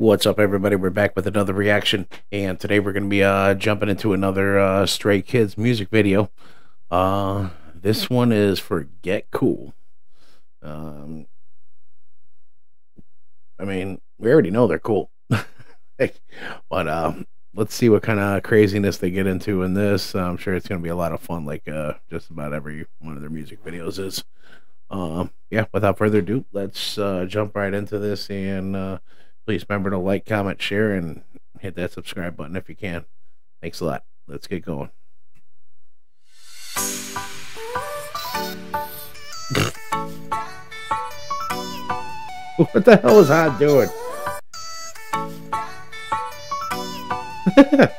What's up, everybody? We're back with another reaction, and today we're going to be uh, jumping into another uh, Stray Kids music video. Uh, this one is for Get Cool. Um, I mean, we already know they're cool, but um, let's see what kind of craziness they get into in this. I'm sure it's going to be a lot of fun, like uh, just about every one of their music videos is. Um, yeah, without further ado, let's uh, jump right into this and uh, Please remember to like, comment, share, and hit that subscribe button if you can. Thanks a lot. Let's get going. what the hell is Han doing?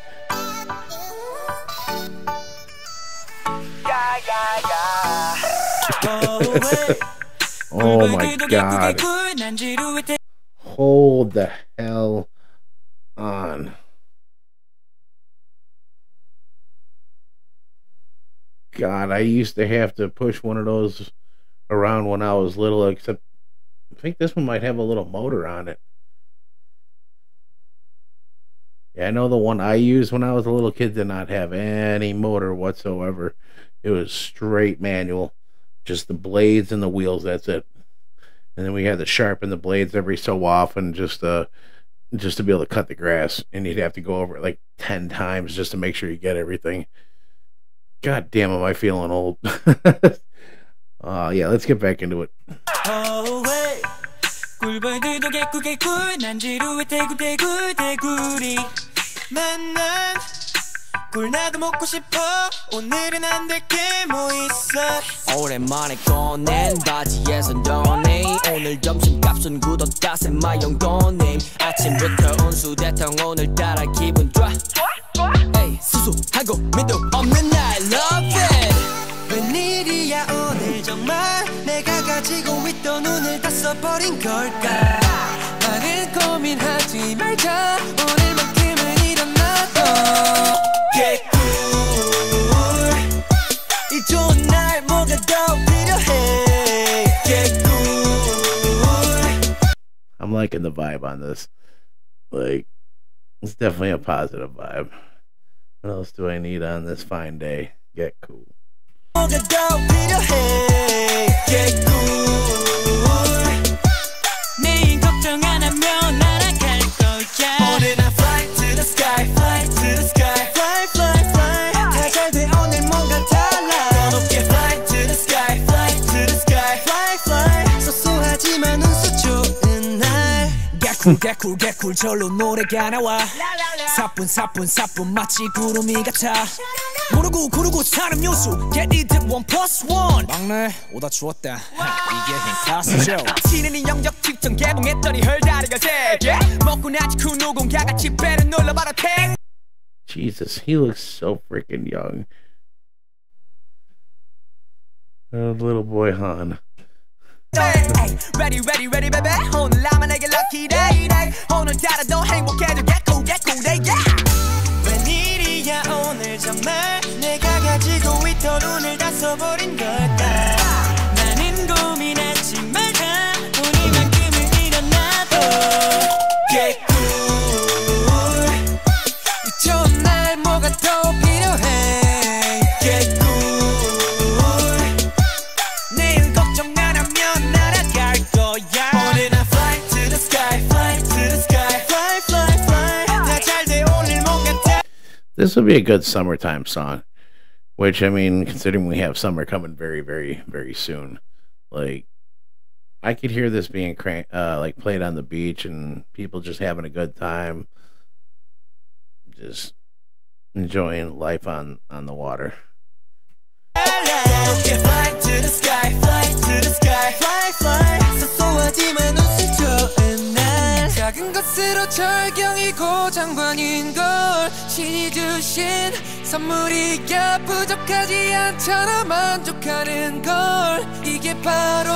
oh my god hold the hell on. God, I used to have to push one of those around when I was little, except I think this one might have a little motor on it. Yeah, I know the one I used when I was a little kid did not have any motor whatsoever. It was straight manual. Just the blades and the wheels, that's it and then we had to sharpen the blades every so often just uh just to be able to cut the grass. And you'd have to go over it like 10 times just to make sure you get everything. God damn am i feeling old. Uh yeah let's get back into it 꿀 나도 먹고 싶어. 오늘은 안 될게 뭐 있어? 오랜만에 꺼낸 바지에서 너네. 오늘 점심값은 구독자세 마영도님. 아침부터 온수대통 오늘따라 기분 좋아. 에이 수수하고 민도 없는 날 love it. 웬일이야 오늘 정말? 내가 가지고 있던 눈을 다 써버린 걸까? 많은 고민하지 말자 liking the vibe on this. Like, it's definitely a positive vibe. What else do I need on this fine day? Get cool. Get cool. 개꿀 개꿀 개꿀 절로 노래가 나와 사뿐 사뿐 사뿐 마치 구름이 같아 모르고 고르고 사는 요수 Get it one plus one 막내 오다 주웠다 이게 힘카스죠 치는이 영역 직전 개봉했더니 헐다리가 세개 먹고 나지 그 누군가 같이 배를 눌러봐라 탱 Jesus, he looks so freaking young. Oh, little boy Han. ready ready ready baby 오늘 나만에게 lucky day day 오늘따라 더 행복해져 get cool get cool day yeah 웬일이야 오늘 정말 내가 가지고 있던 운을 다 써버린 걸까 This would be a good summertime song. Which I mean, considering we have summer coming very, very, very soon, like I could hear this being crank, uh, like played on the beach and people just having a good time, just enjoying life on on the water. 작은 것으로 절경이고 장관인걸 신이 주신 선물이야 부족하지 않잖아 만족하는 걸 이게 바로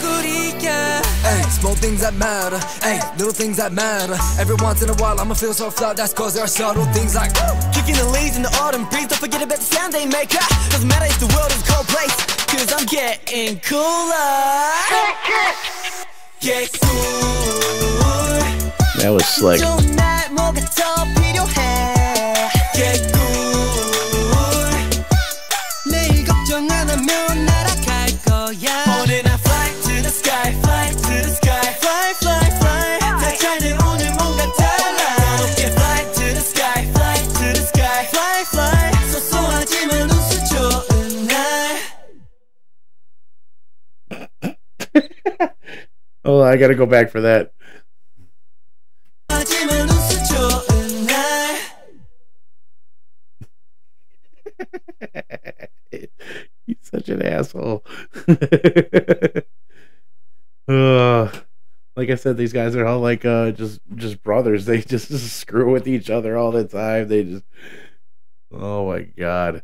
꿀이야 Ay, small things that matter, ay, little things that matter Every once in a while I'ma feel so flat That's cause there are subtle things like Kicking the leaves in the autumn breeze Don't forget about the sound they make Doesn't matter if the world is a cold place Cause I'm getting cooler Get cool That was slick. oh, I gotta go back for that. Such an asshole. uh, like I said, these guys are all like uh, just just brothers. They just, just screw with each other all the time. They just oh my god.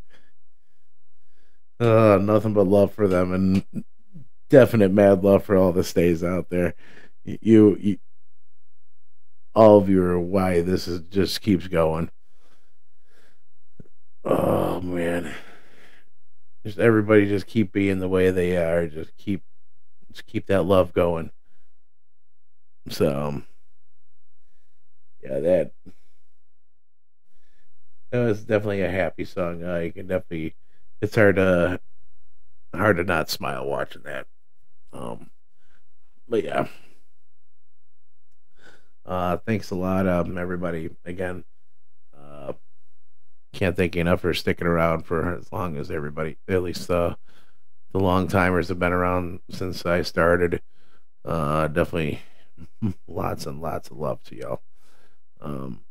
Uh, nothing but love for them and definite mad love for all the stays out there. You, you all of you are why this is just keeps going. Oh man. Just everybody just keep being the way they are. Just keep just keep that love going. So um, yeah, that that was definitely a happy song. You can definitely it's hard to hard to not smile watching that. Um, but yeah. Uh, thanks a lot, um, everybody. Again, can't thank you enough for sticking around for as long as everybody, at least uh, the long timers have been around since I started. Uh, definitely lots and lots of love to y'all. Um,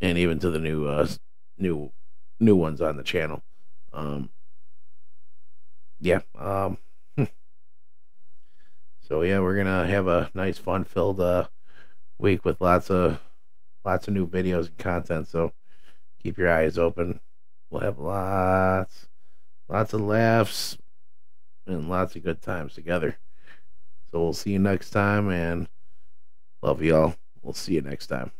and even to the new, uh, new, new ones on the channel. Um, yeah. Um, so yeah, we're gonna have a nice, fun-filled uh, week with lots of lots of new videos and content. So keep your eyes open. We'll have lots, lots of laughs and lots of good times together. So we'll see you next time and love y'all. We'll see you next time.